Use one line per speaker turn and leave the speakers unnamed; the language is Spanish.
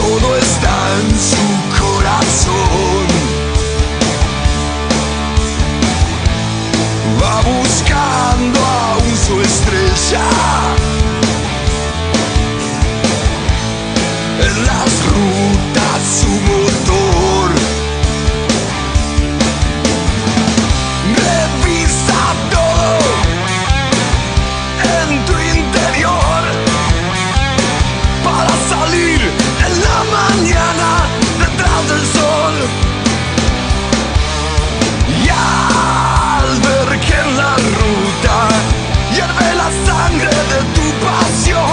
todo está en su corazón. Va buscando aún su estrella. En las rutas su sangre de tu pasión.